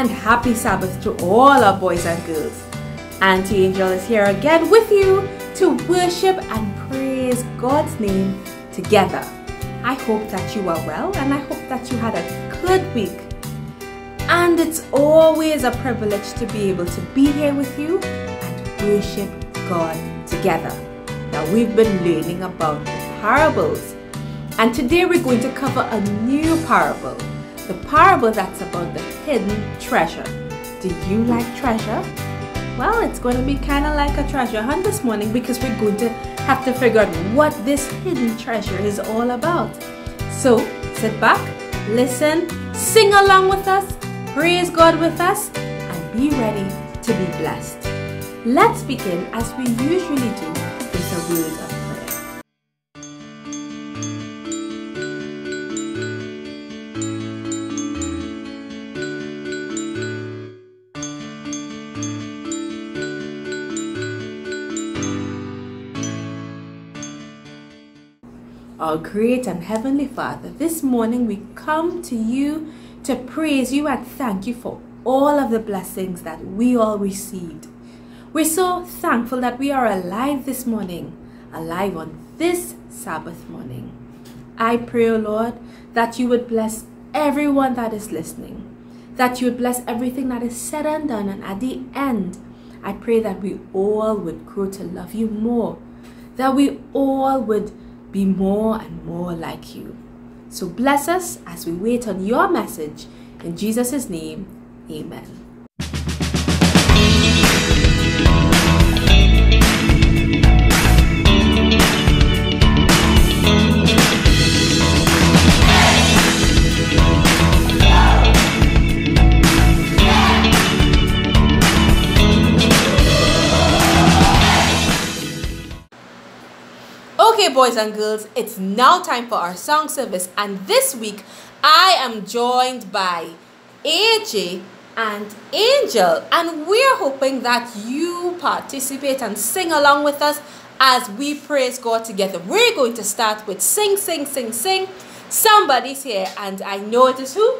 and happy Sabbath to all our boys and girls. Auntie Angel is here again with you to worship and praise God's name together. I hope that you are well and I hope that you had a good week. And it's always a privilege to be able to be here with you and worship God together. Now, we've been learning about the parables, and today we're going to cover a new parable the parable that's about the hidden treasure. Do you like treasure? Well, it's going to be kind of like a treasure hunt this morning because we're going to have to figure out what this hidden treasure is all about. So, sit back, listen, sing along with us, praise God with us, and be ready to be blessed. Let's begin as we usually do with a word Our great and heavenly Father, this morning we come to you to praise you and thank you for all of the blessings that we all received. We're so thankful that we are alive this morning, alive on this Sabbath morning. I pray, O oh Lord, that you would bless everyone that is listening, that you would bless everything that is said and done, and at the end, I pray that we all would grow to love you more, that we all would be more and more like you. So bless us as we wait on your message. In Jesus' name, amen. Boys and girls, it's now time for our song service, and this week I am joined by AJ and Angel, and we're hoping that you participate and sing along with us as we praise God together. We're going to start with Sing, Sing, Sing, Sing. Somebody's here, and I know it is who?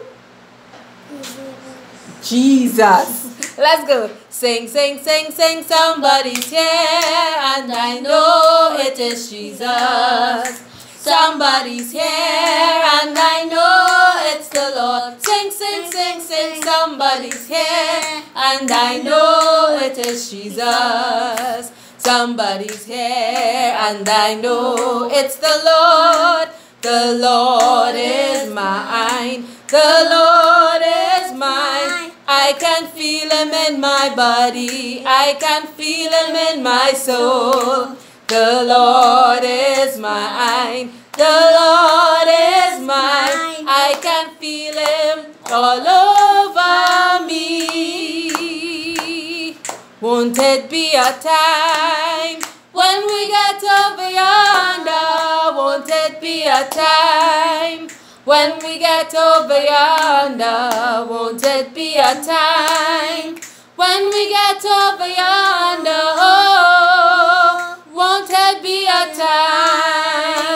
Jesus. Let's go. Sing, sing, sing, sing. Somebody's here, and I know it is Jesus. Somebody's here, and I know it's the Lord. Sing, sing, sing, sing. Somebody's here, and I know it is Jesus. Somebody's here, and I know it's the Lord. The Lord is mine. The Lord is mine. I can feel him in my body. I can feel him in my soul. The Lord is mine. The Lord is mine. I can feel him all over me. Won't it be a time when we get over yonder? Ah, won't it be a time? When we get over yonder, won't it be a time? When we get over yonder, oh, won't it be a time?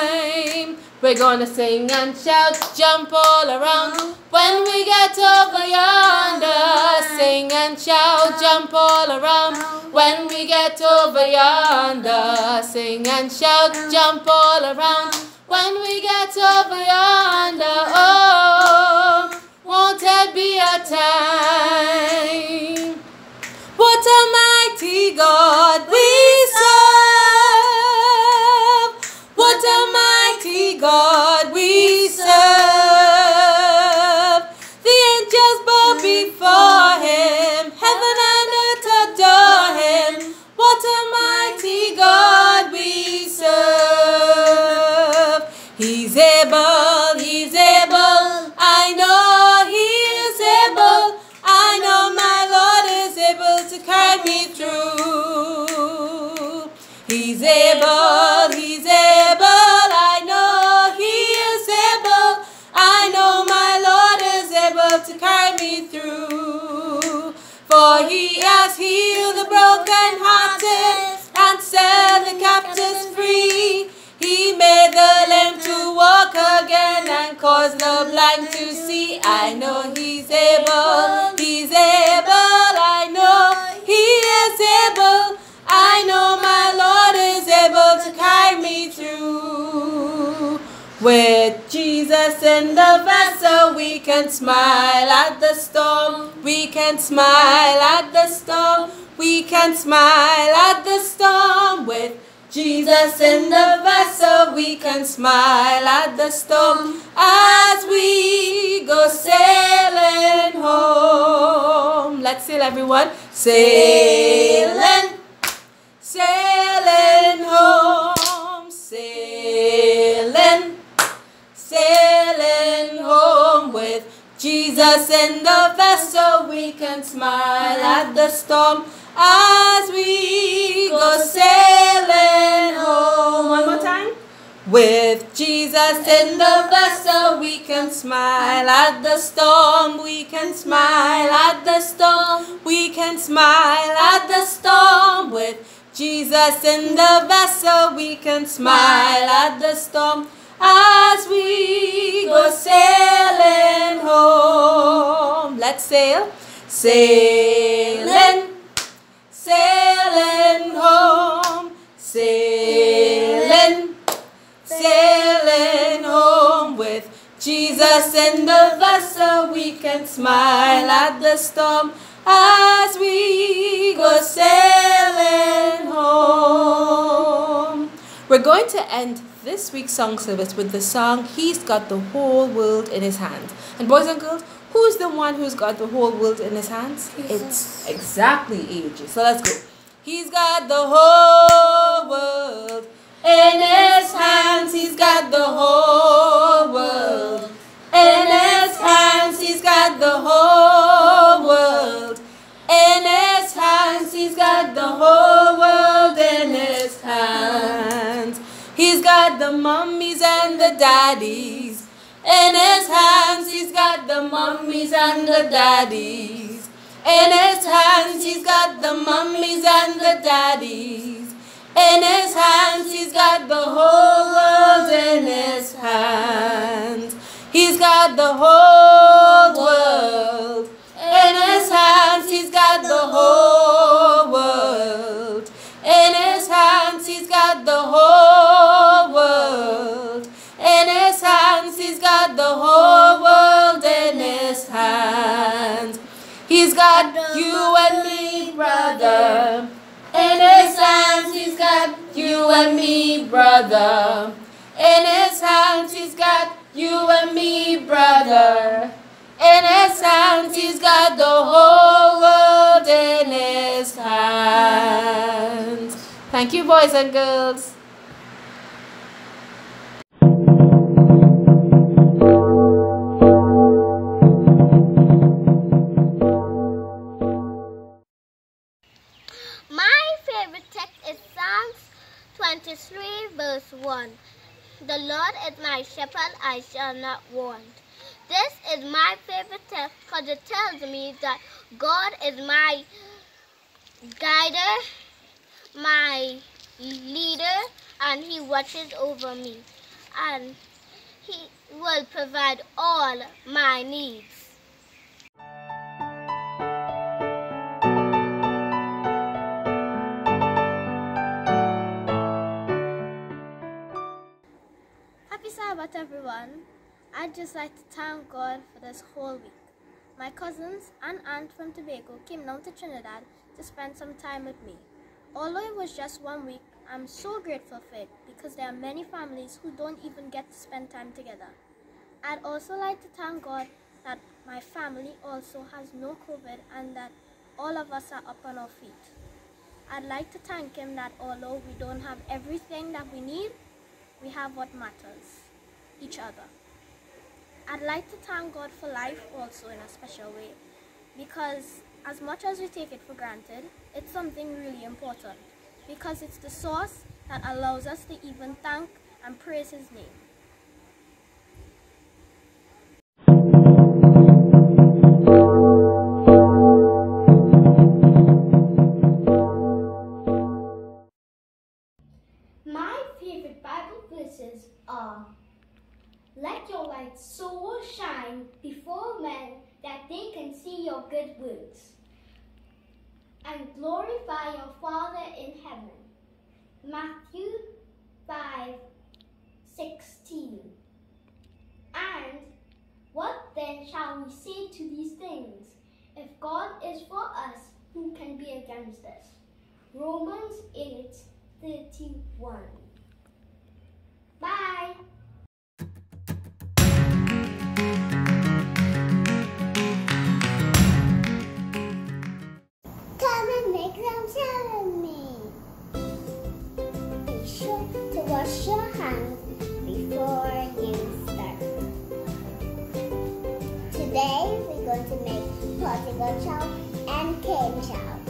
We're gonna sing and shout, jump all around. When we get over yonder, sing and shout, jump all around. When we get over yonder, sing and shout, jump all around. For He has healed the brokenhearted and set the captives free. He made the lame to walk again and cause the blind to see. I know he's able, he's able, With Jesus in the vessel, we can smile at the storm. We can smile at the storm. We can smile at the storm. With Jesus in the vessel, we can smile at the storm as we go sailing home. Let's sail, everyone. Sailing, sailing home, sailing home with Jesus in the vessel. We can smile at the storm as we go sailing home. One more time. With Jesus in the vessel, we can smile at the storm. We can smile at the storm. We can smile at the storm. With Jesus in the vessel, we can smile at the storm as we go sailing home. Let's sail. Sailing sailing home, sailing, sailing home with Jesus in the vessel. We can smile at the storm as we go sailing home. We're going to end this week's song service with the song He's Got the Whole World in His Hands. And boys and girls, Who's the one who's got the whole world in his hands? Jesus. It's exactly AJ. So let's go. He's got the whole world in his hands. He's got the whole world the mummies and the daddies in his hands, he's got the mummies and the daddies. In his hands, he's got the mummies and the daddies. In his hands, he's got the whole world in his hands. He's got the whole world. In his hands, he's got the whole got you and me, brother. In his hands, he's got you and me, brother. In his hands, he's got you and me, brother. In his hands, he's got the whole world in his hands. Thank you, boys and girls. Is my shepherd, I shall not want. This is my favorite text because it tells me that God is my guider, my leader, and He watches over me. And He will provide all my needs. Everyone. I'd just like to thank God for this whole week. My cousins and aunt from Tobago came down to Trinidad to spend some time with me. Although it was just one week, I'm so grateful for it because there are many families who don't even get to spend time together. I'd also like to thank God that my family also has no COVID and that all of us are up on our feet. I'd like to thank Him that although we don't have everything that we need, we have what matters each other. I'd like to thank God for life also in a special way because as much as we take it for granted, it's something really important because it's the source that allows us to even thank and praise His name. Matthew 5 16. And what then shall we say to these things? If God is for us, who can be against us? Romans 8 31. Bye. Today we're going to make portugal chow and cane. Chow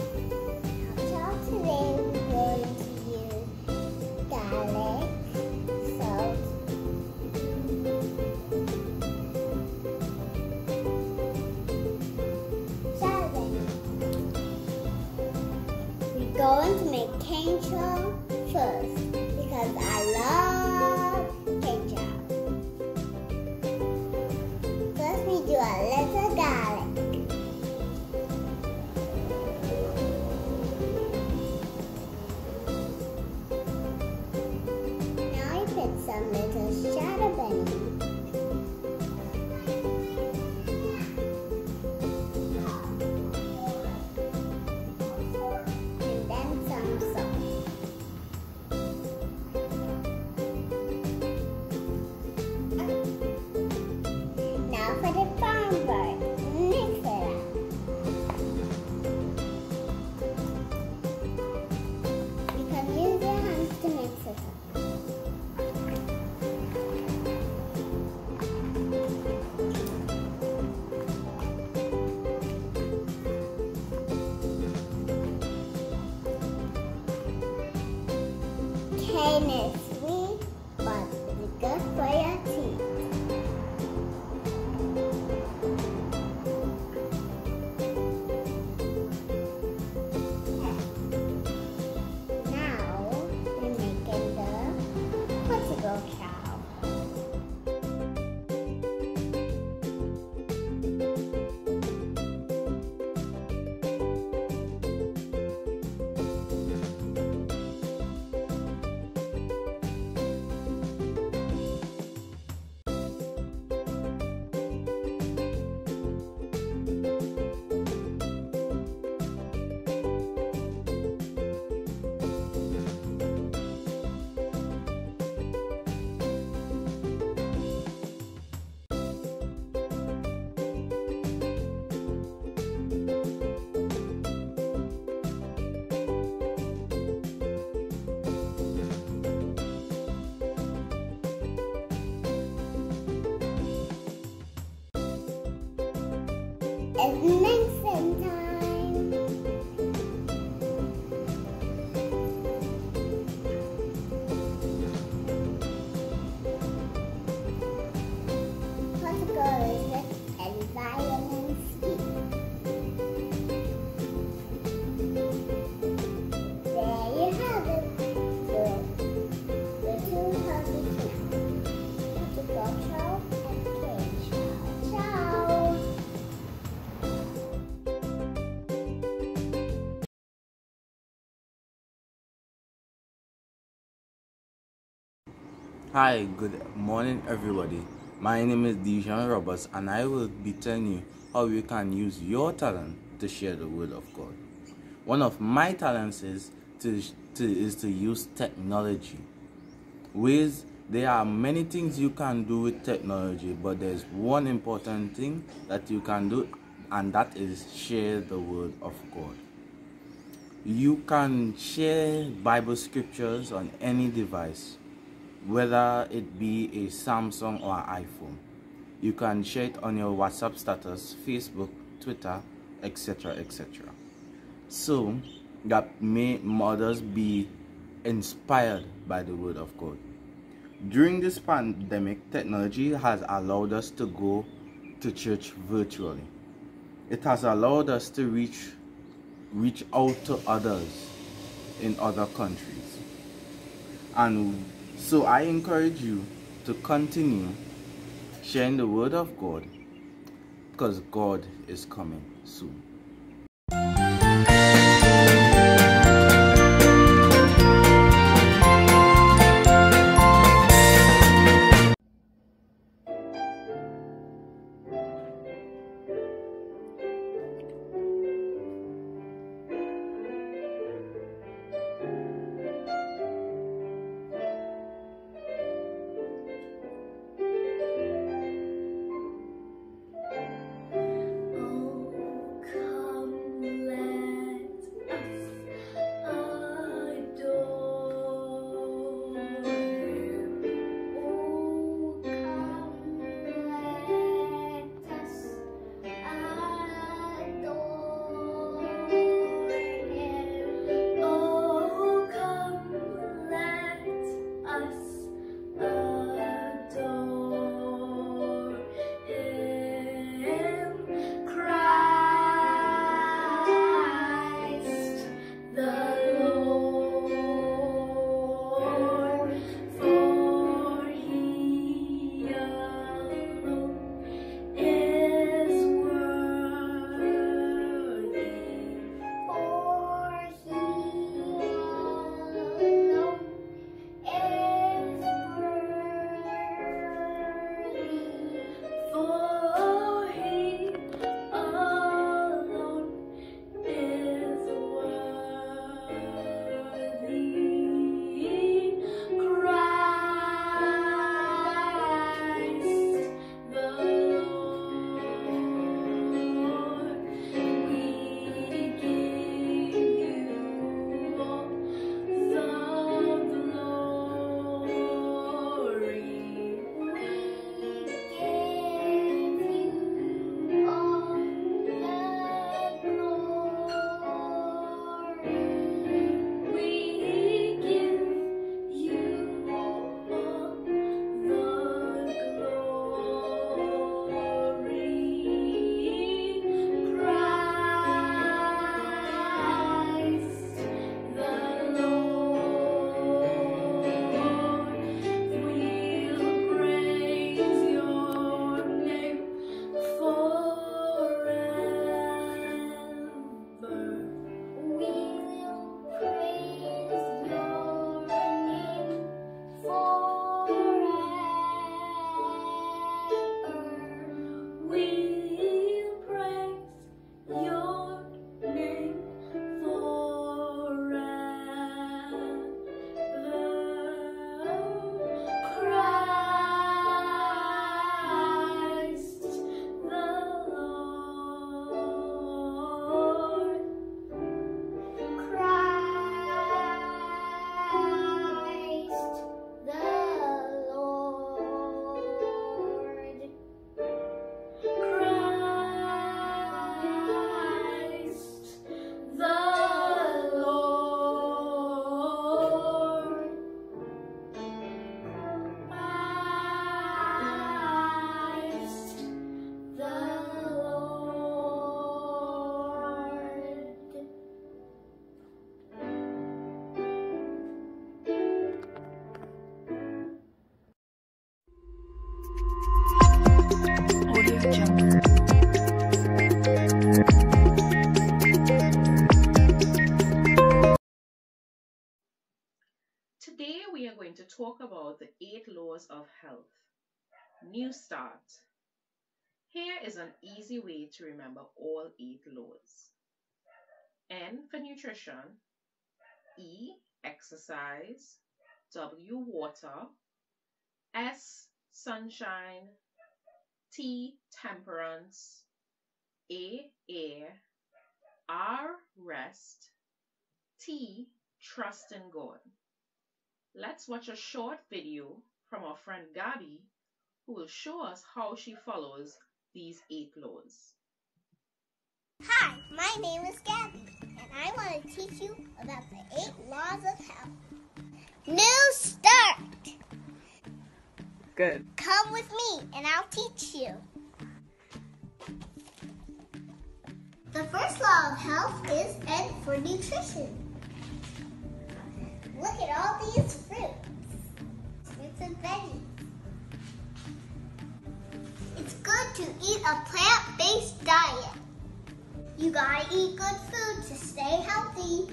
It's mixing Hi, good morning, everybody. My name is Dijon Roberts, and I will be telling you how you can use your talent to share the word of God. One of my talents is to, to is to use technology. Ways there are many things you can do with technology, but there's one important thing that you can do, and that is share the word of God. You can share Bible scriptures on any device whether it be a Samsung or iPhone. You can share it on your WhatsApp status, Facebook, Twitter, etc. etc. So that may mothers be inspired by the word of God. During this pandemic, technology has allowed us to go to church virtually. It has allowed us to reach reach out to others in other countries. And so I encourage you to continue sharing the word of God because God is coming soon. Talk about the eight laws of health. New start. Here is an easy way to remember all eight laws. N for nutrition, E exercise, W water, S sunshine, T temperance, A air, R rest, T trust in God. Let's watch a short video from our friend Gabby who will show us how she follows these eight laws. Hi, my name is Gabby, and I want to teach you about the eight laws of health. New start! Good. Come with me, and I'll teach you. The first law of health is N for nutrition. Look at all these fruits, fruits and veggies. It's good to eat a plant-based diet. You gotta eat good food to stay healthy.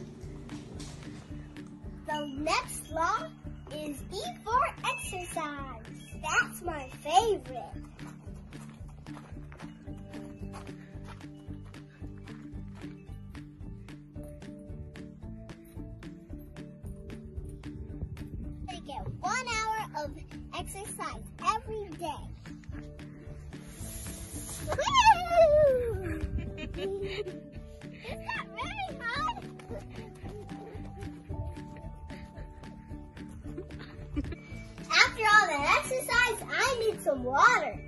The next law is E for exercise. That's my favorite. Exercise every day. After all that exercise, I need some water.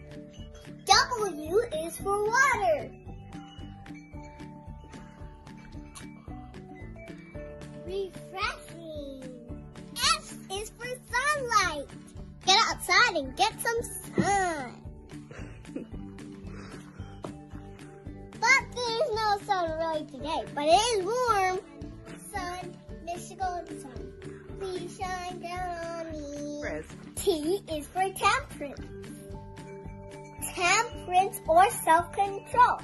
W is for water. Refreshing. Outside and get some sun. but there's no sun really today, but it is warm. Sun, Michigan sun. Please shine down on me. Press. T is for temperance. Temperance or self-control.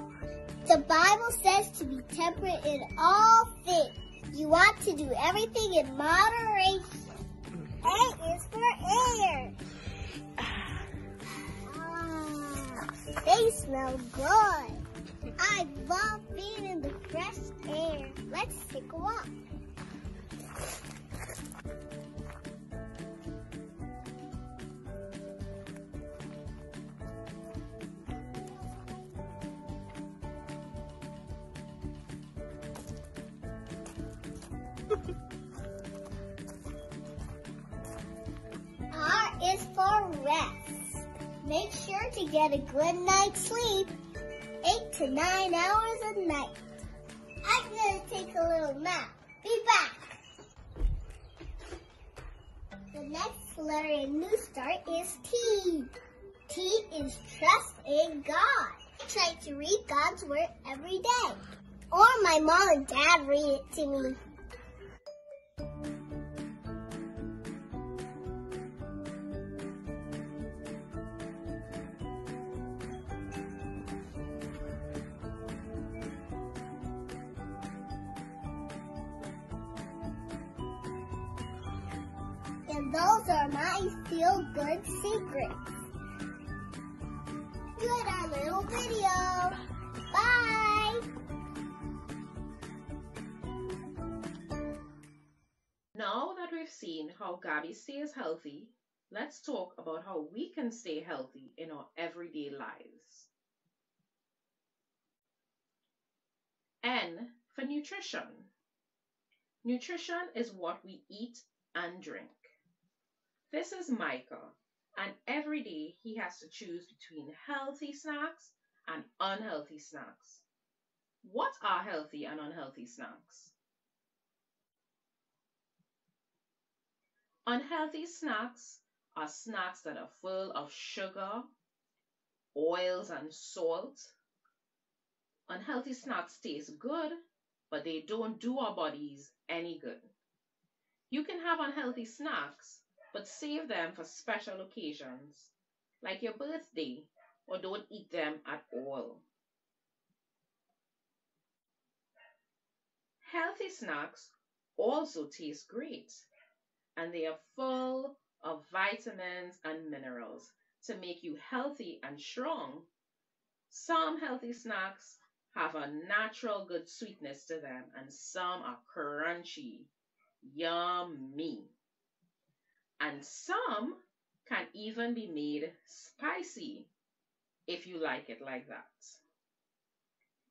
The Bible says to be temperate in all things. You want to do everything in moderation. A is for air. They smell good. I love being in the fresh air. Let's take a walk. Make sure to get a good night's sleep, eight to nine hours a night. I'm gonna take a little nap. Be back. The next letter in New Start is T. T is trust in God. I Try to read God's word every day. Or my mom and dad read it to me. About how we can stay healthy in our everyday lives. N for nutrition. Nutrition is what we eat and drink. This is Micah, and every day he has to choose between healthy snacks and unhealthy snacks. What are healthy and unhealthy snacks? Unhealthy snacks are snacks that are full of sugar, oils, and salt. Unhealthy snacks taste good, but they don't do our bodies any good. You can have unhealthy snacks, but save them for special occasions, like your birthday, or don't eat them at all. Healthy snacks also taste great, and they are full of vitamins and minerals to make you healthy and strong. Some healthy snacks have a natural good sweetness to them, and some are crunchy, yummy. And some can even be made spicy if you like it like that.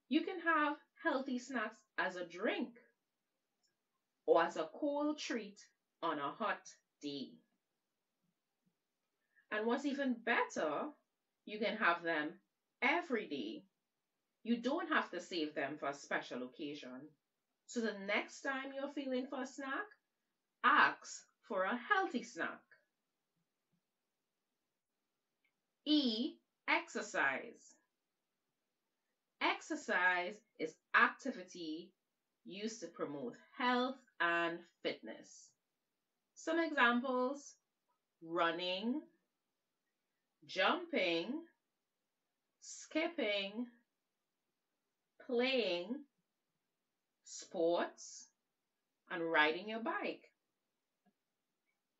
You can have healthy snacks as a drink or as a cold treat on a hot day. And what's even better, you can have them every day. You don't have to save them for a special occasion. So the next time you're feeling for a snack, ask for a healthy snack. E. Exercise. Exercise is activity used to promote health and fitness. Some examples running, jumping, skipping, playing, sports, and riding your bike.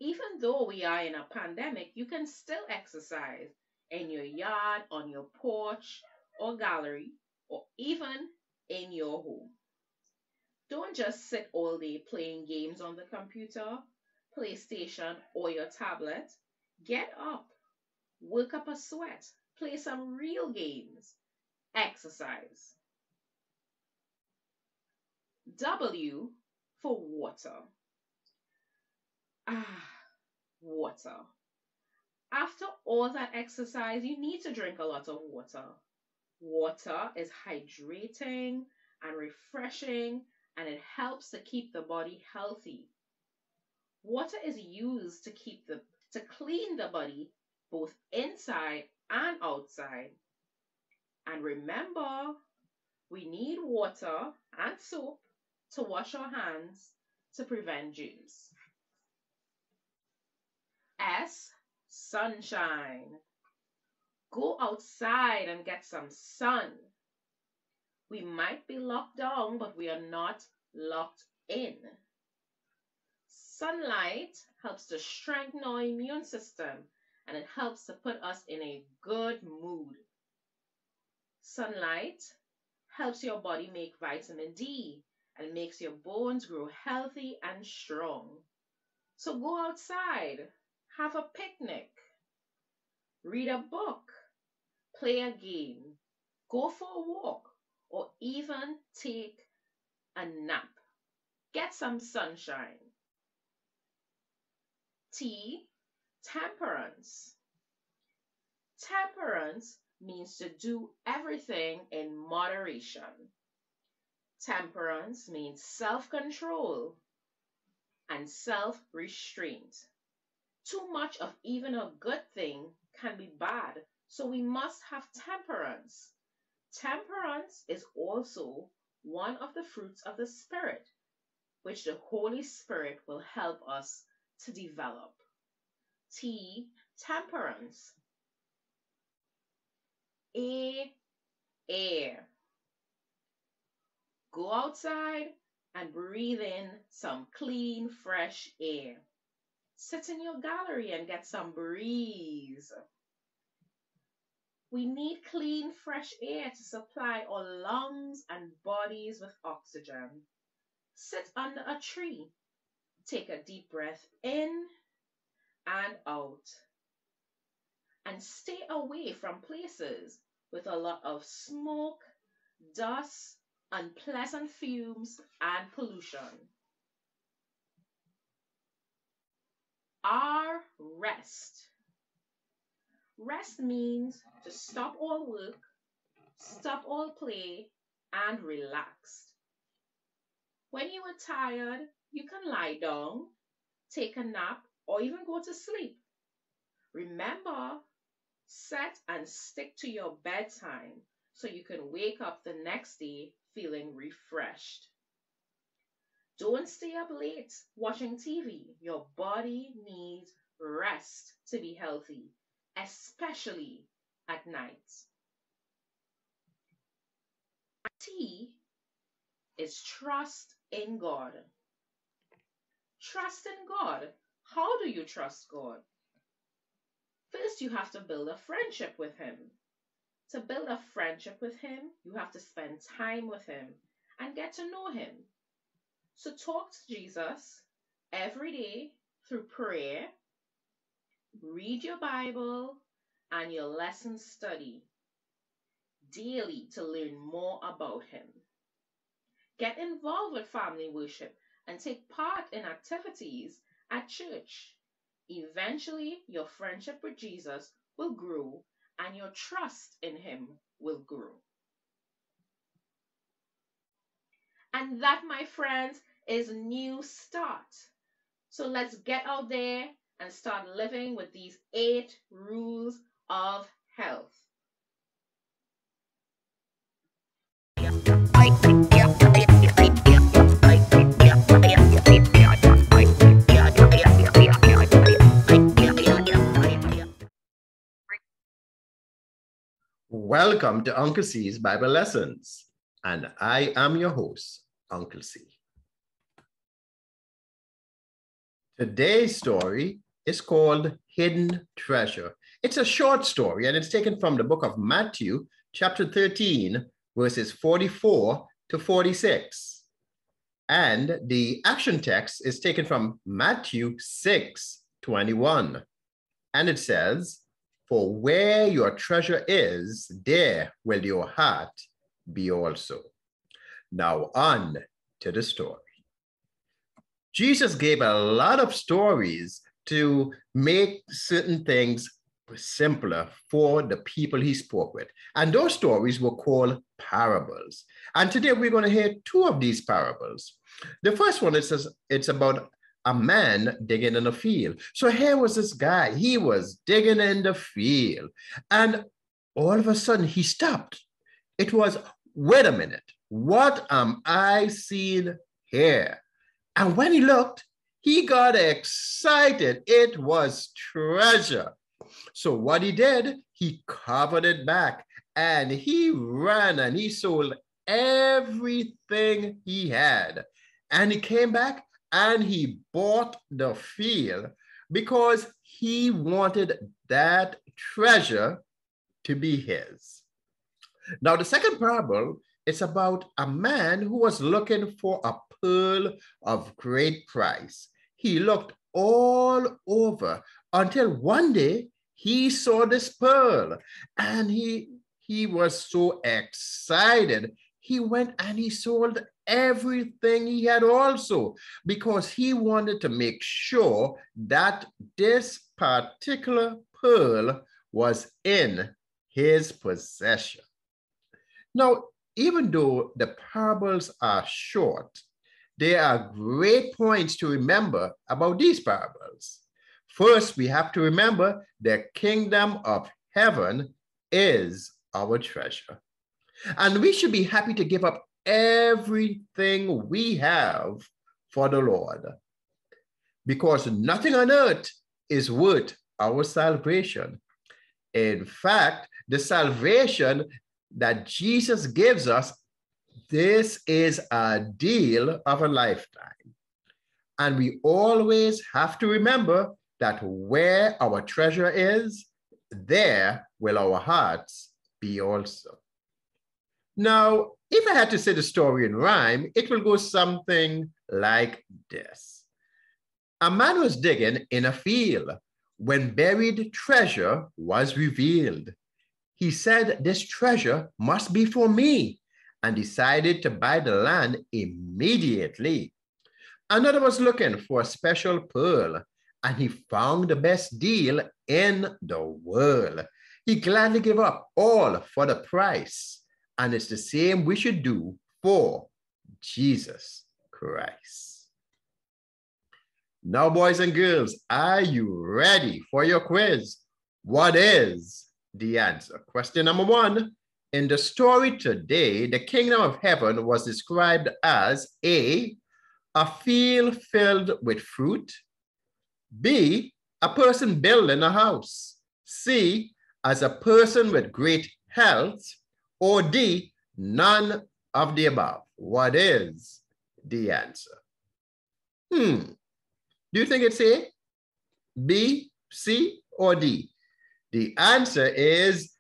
Even though we are in a pandemic, you can still exercise in your yard, on your porch or gallery, or even in your home. Don't just sit all day playing games on the computer, PlayStation, or your tablet. Get up, work up a sweat, play some real games, exercise. W for water. Ah, water. After all that exercise, you need to drink a lot of water. Water is hydrating and refreshing and it helps to keep the body healthy. Water is used to keep the to clean the body both inside and outside. And remember, we need water and soap to wash our hands to prevent germs. S. Sunshine. Go outside and get some sun. We might be locked down, but we are not locked in. Sunlight helps to strengthen our immune system and it helps to put us in a good mood. Sunlight helps your body make vitamin D and makes your bones grow healthy and strong. So go outside, have a picnic, read a book, play a game, go for a walk, or even take a nap. Get some sunshine. T. Temperance. Temperance means to do everything in moderation. Temperance means self control and self restraint. Too much of even a good thing can be bad, so we must have temperance. Temperance is also one of the fruits of the Spirit, which the Holy Spirit will help us to develop. T. Temperance. A. Air. Go outside and breathe in some clean, fresh air. Sit in your gallery and get some breeze. We need clean, fresh air to supply our lungs and bodies with oxygen. Sit under a tree. Take a deep breath in and out. And stay away from places with a lot of smoke, dust, unpleasant fumes, and pollution. R rest. Rest means to stop all work, stop all play, and relax. When you are tired, you can lie down, take a nap, or even go to sleep. Remember, set and stick to your bedtime so you can wake up the next day feeling refreshed. Don't stay up late watching TV. Your body needs rest to be healthy, especially at night. T is trust in God. Trust in God. How do you trust God? First, you have to build a friendship with Him. To build a friendship with Him, you have to spend time with Him and get to know Him. So, talk to Jesus every day through prayer, read your Bible, and your lesson study daily to learn more about Him. Get involved with family worship and take part in activities at church. Eventually, your friendship with Jesus will grow and your trust in Him will grow. And that, my friends, is a new start. So let's get out there and start living with these eight rules of health. Welcome to Uncle C's Bible Lessons, and I am your host, Uncle C. Today's story is called Hidden Treasure. It's a short story and it's taken from the book of Matthew, chapter 13, verses 44 to 46. And the action text is taken from Matthew 6, 21. And it says, For where your treasure is, there will your heart be also. Now on to the story. Jesus gave a lot of stories to make certain things simpler for the people he spoke with. And those stories were called parables. And today we're going to hear two of these parables. The first one is it's about a man digging in a field. So here was this guy, he was digging in the field. And all of a sudden he stopped. It was, wait a minute, what am I seeing here? And when he looked, he got excited. It was treasure. So what he did, he covered it back and he ran and he sold everything he had. And he came back and he bought the field because he wanted that treasure to be his. Now, the second parable is about a man who was looking for a pearl of great price. He looked all over until one day he saw this pearl and he he was so excited he went and he sold everything he had also because he wanted to make sure that this particular pearl was in his possession now even though the parables are short there are great points to remember about these parables. First, we have to remember the kingdom of heaven is our treasure. And we should be happy to give up everything we have for the Lord. Because nothing on earth is worth our salvation. In fact, the salvation that Jesus gives us this is a deal of a lifetime. And we always have to remember that where our treasure is, there will our hearts be also. Now, if I had to say the story in rhyme, it will go something like this. A man was digging in a field when buried treasure was revealed. He said, This treasure must be for me and decided to buy the land immediately. Another was looking for a special pearl, and he found the best deal in the world. He gladly gave up all for the price, and it's the same we should do for Jesus Christ. Now, boys and girls, are you ready for your quiz? What is the answer? Question number one in the story today, the kingdom of heaven was described as A, a field filled with fruit, B, a person building a house, C, as a person with great health, or D, none of the above. What is the answer? Hmm. Do you think it's A, B, C, or D? The answer is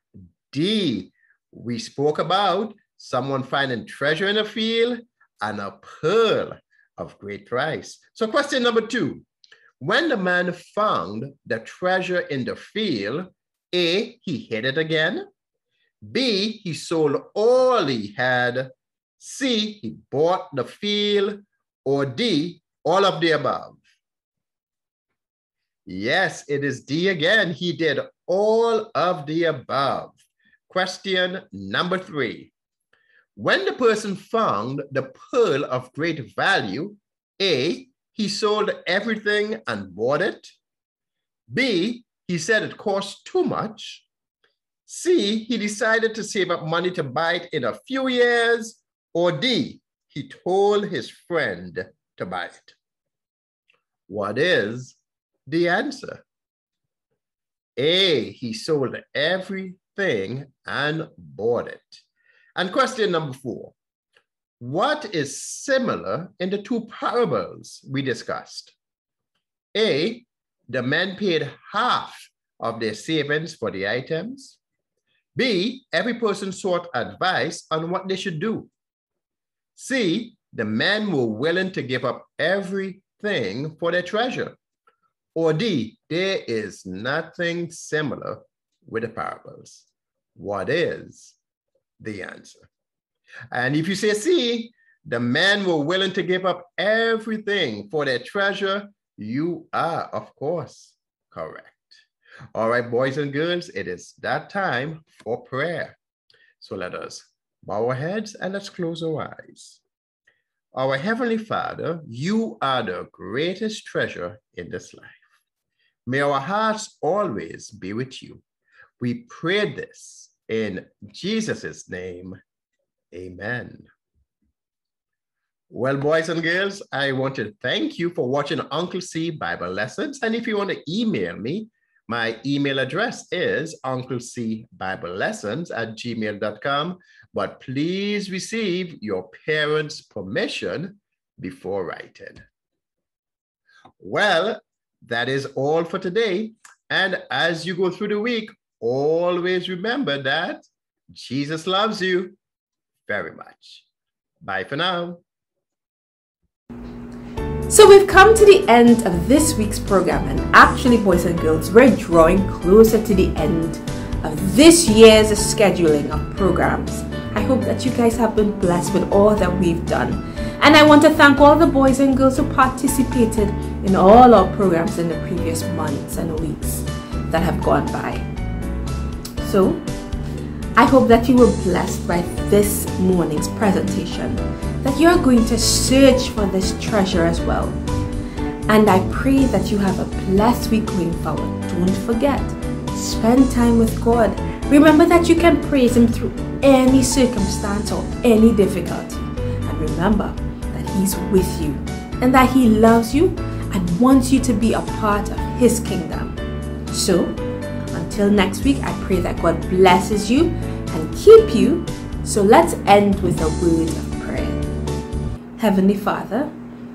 D we spoke about someone finding treasure in a field and a pearl of great price. So, question number two When the man found the treasure in the field, A, he hid it again. B, he sold all he had. C, he bought the field. Or D, all of the above. Yes, it is D again. He did all of the above. Question number three. When the person found the pearl of great value, A, he sold everything and bought it. B, he said it cost too much. C, he decided to save up money to buy it in a few years. Or D, he told his friend to buy it. What is the answer? A, he sold everything and bought it. And question number four What is similar in the two parables we discussed? A, the men paid half of their savings for the items. B, every person sought advice on what they should do. C, the men were willing to give up everything for their treasure. Or D, there is nothing similar with the parables. What is the answer? And if you say C, the men were willing to give up everything for their treasure, you are, of course, correct. All right, boys and girls, it is that time for prayer. So let us bow our heads and let's close our eyes. Our Heavenly Father, you are the greatest treasure in this life. May our hearts always be with you. We pray this in Jesus' name. Amen. Well, boys and girls, I want to thank you for watching Uncle C Bible Lessons. And if you want to email me, my email address is unclecbibelessons at gmail.com. But please receive your parents' permission before writing. Well, that is all for today. And as you go through the week, always remember that Jesus loves you very much. Bye for now. So we've come to the end of this week's program, and actually, boys and girls, we're drawing closer to the end of this year's scheduling of programs. I hope that you guys have been blessed with all that we've done. And I want to thank all the boys and girls who participated in all our programs in the previous months and weeks that have gone by. So, I hope that you were blessed by this morning's presentation, that you are going to search for this treasure as well. And I pray that you have a blessed week going forward. Don't forget, spend time with God. Remember that you can praise Him through any circumstance or any difficulty. And remember that He's with you and that He loves you and wants you to be a part of His kingdom. So, until next week, I pray that God blesses you and keep you. So let's end with a word. Heavenly Father,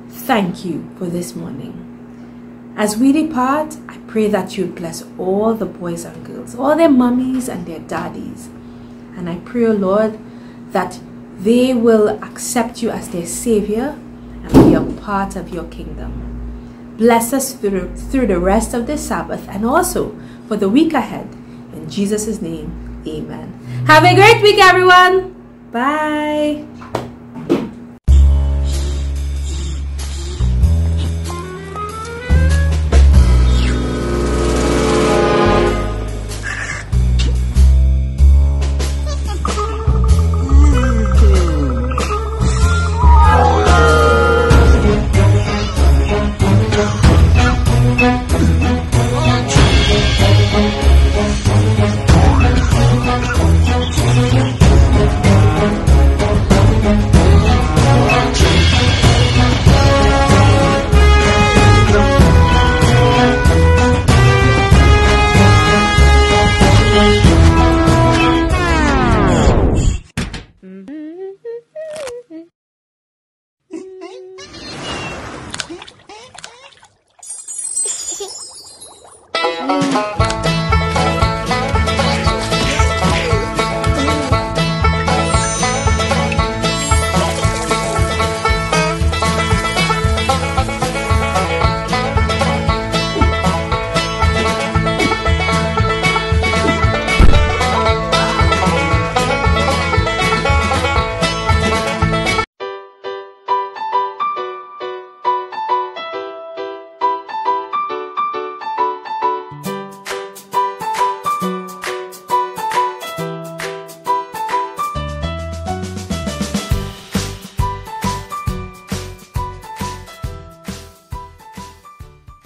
thank you for this morning. As we depart, I pray that you bless all the boys and girls, all their mummies and their daddies. And I pray, oh Lord, that they will accept you as their Savior and be a part of your kingdom. Bless us through, through the rest of the Sabbath and also for the week ahead. In Jesus' name, amen. Have a great week, everyone. Bye. 嗯嗯嗯